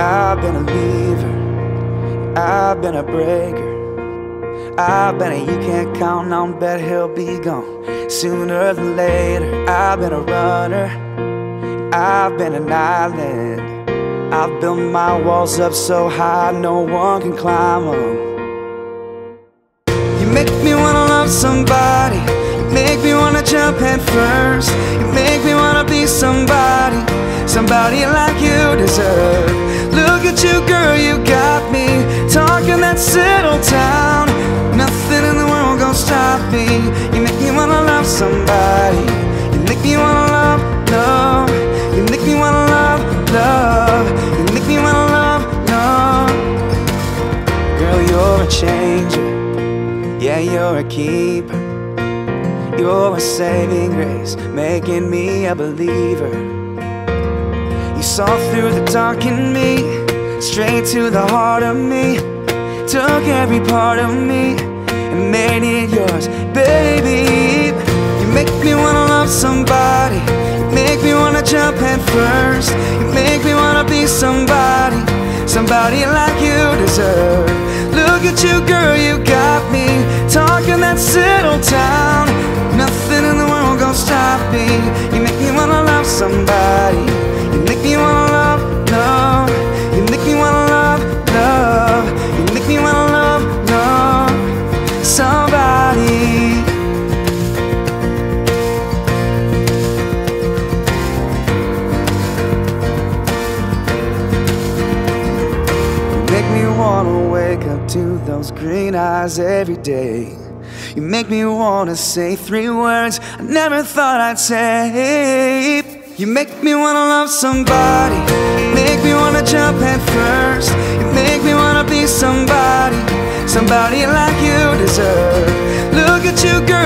I've been a leaver, I've been a breaker. I've been a you can't count on, bet he'll be gone sooner than later. I've been a runner, I've been an island. I've built my walls up so high no one can climb them. You make me wanna love somebody, you make me wanna jump changer. Yeah, you're a keeper. You're a saving grace, making me a believer. You saw through the dark in me, straight to the heart of me. Took every part of me and made it yours, baby. You make me wanna love somebody. You make me wanna jump head first. You make me wanna be somebody, somebody like you deserve. Look at you, girl, you got me talking to those green eyes every day. You make me wanna say three words I never thought I'd say. You make me wanna love somebody. Make me wanna jump head first. You make me wanna be somebody, somebody like you deserve. Look at you, girl,